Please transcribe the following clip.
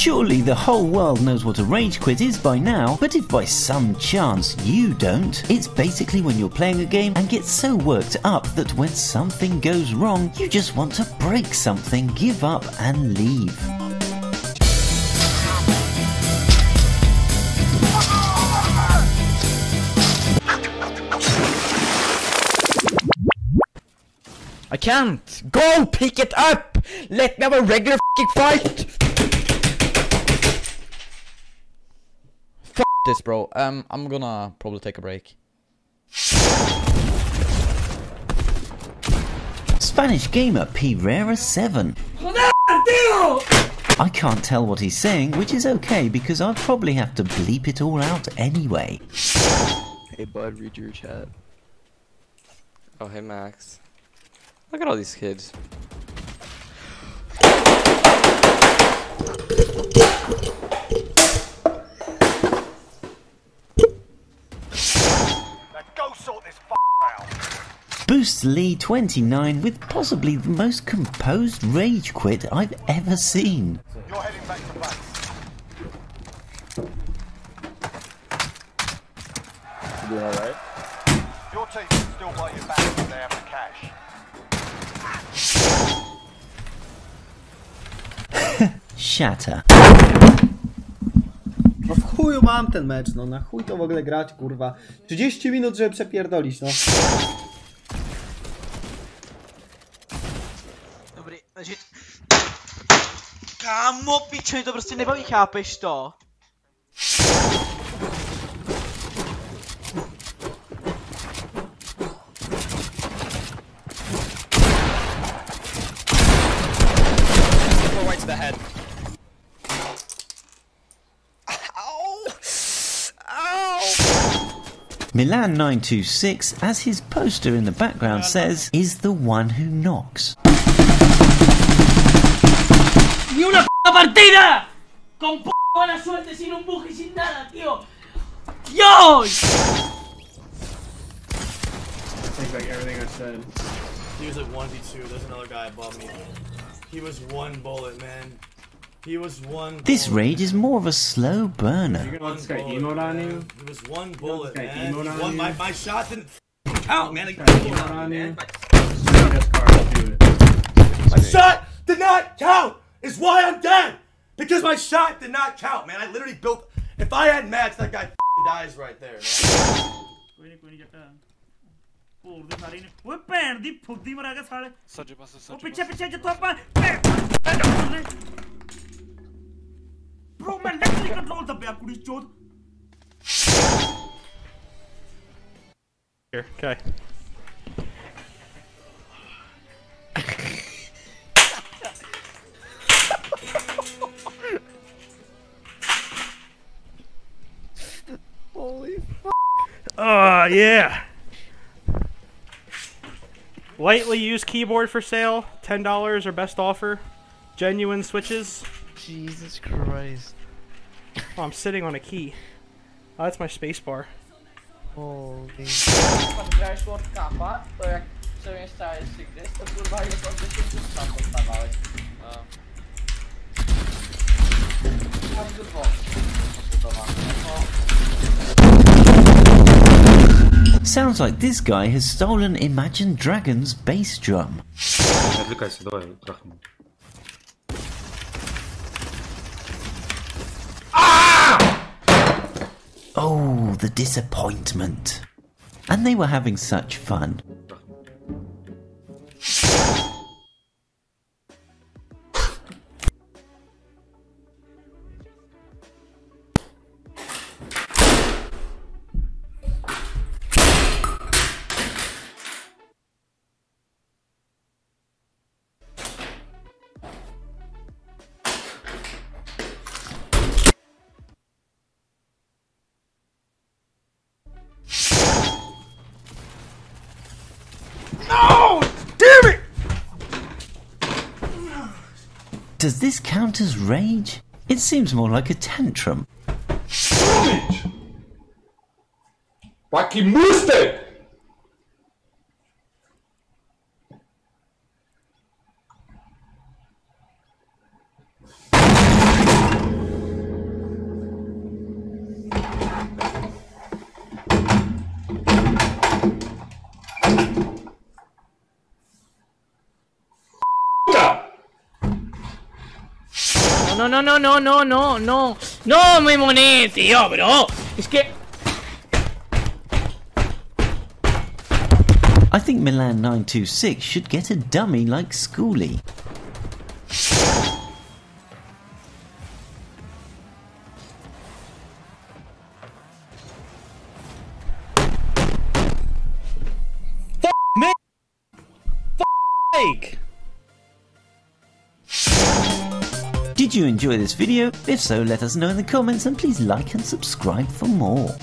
Surely the whole world knows what a rage quit is by now, but if by some chance you don't, it's basically when you're playing a game and get so worked up that when something goes wrong, you just want to break something, give up, and leave. I can't! Go pick it up! Let me have a regular fight! This bro, um, I'm gonna probably take a break. Spanish gamer Pirera7. I can't tell what he's saying, which is okay because I'd probably have to bleep it all out anyway. Hey bud, read your chat. Oh, hey Max. Look at all these kids. Boosts Lee 29 with possibly the most composed rage quit I've ever seen. You're heading back to base. You doing alright? Your team can still buy you back if they have the cash. Shatter. No w chuju mam ten mecz, no na chuj to w ogóle grać, kurwa. 30 minut, żeby przepierdolić, no. Kámo, piče, mi to prostě nebaví, chápeš to? Go right to the head. Milan 926, as his poster in the background says, is the one who knocks. ¡Ni una p partida! Con p buena suerte, sin un bug y sin nada, tío. ¡Dios! Take back everything I said. He was at 1v2. There's another guy above me. He was one bullet, man. He was one. This bullet. raid is more of a slow burner. You're gonna let this guy bullet, emote on man. you? He was one bullet, this guy man. emote on won- you? My, my shot didn't count, man. He guy emote emote on on you? My shot did not count is why I'm dead. Because my shot did not count, man. I literally built. If I had matched, that guy dies right there, man. ਭੋਰ ਦੇ ਸਾਰੇ ਨੇ ਓਏ ਭੈਣ ਦੀ ਫੁੱਦੀ Here, okay. Oh yeah. Lightly used keyboard for sale, ten dollars or best offer. Genuine switches. Jesus Christ. Oh, I'm sitting on a key. Oh, that's my space bar. Holy. Sounds like this guy has stolen Imagine Dragons bass drum. отвлекайся, давай, трахнем. Oh, the disappointment. And they were having such fun. Does this count as rage? It seems more like a tantrum. Fucking muste! No, no, no, no, no, no, no. No me moné, tío, bro. Es que. I think Milan 926 should get a dummy like Schoolie. Did you enjoy this video? If so, let us know in the comments and please like and subscribe for more.